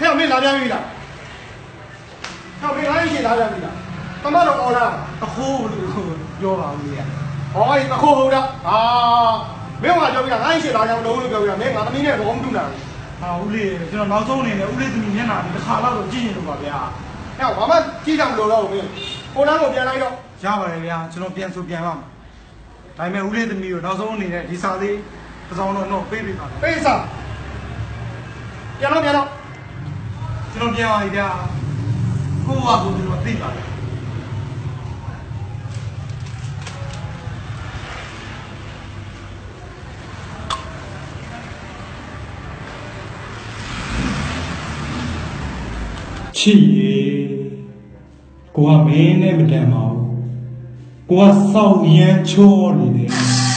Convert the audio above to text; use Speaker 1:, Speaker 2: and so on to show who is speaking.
Speaker 1: မင်းလာပြန်ပြီလားဟောမင်းလာရင်ရှင်းလာပြန်ပြီလားတမတော့အော်လာ
Speaker 2: အခိုးလို့ပြောပါဦးလေ
Speaker 1: ဟောဒီအခုဟုတ်တာဟာမင်းကပြောပြတာငါရင်ရှင်းလာကြမလို့လို့ပြောပြတာမင်းငါသမီးနဲ့ဘောမတူတာ
Speaker 2: ဟာဦးလေးကျွန်တော်နောက်ဆုံးအနေနဲ့ဦးလေးသမီးမျက်နှာဒီတစ်ခါတော့ကြည့်ရင်လို့ပါဗျာ
Speaker 1: ဟဲ့ဘာမှကြည့်ကြမလို့တော့မင်းကိုလန်းကိုပြန်လိုက်တော့
Speaker 2: ရပါတယ်ဗျာကျွန်တော်ပြန်ဆိုပြန်ပါမယ်ဒါပေမဲ့ဦးလေးသမီးကိုနောက်ဆုံးအနေနဲ့ဒီစာလေးတစ်စောင်းတော့တော့ပေးပေးပါမယ်
Speaker 1: ပေးစားပြန်တော့ပြန်တော့
Speaker 2: ကျွန်တော်ပြန်ပါပြီဗျာကိုယ့်ဟာကိုယ်ကျွန်တော်သိပါတယ်
Speaker 3: ချစ်ရေကိုကမင်းနဲ့မတန်ပါဘူးကိုကစောက်ရမ်းချောနေတယ်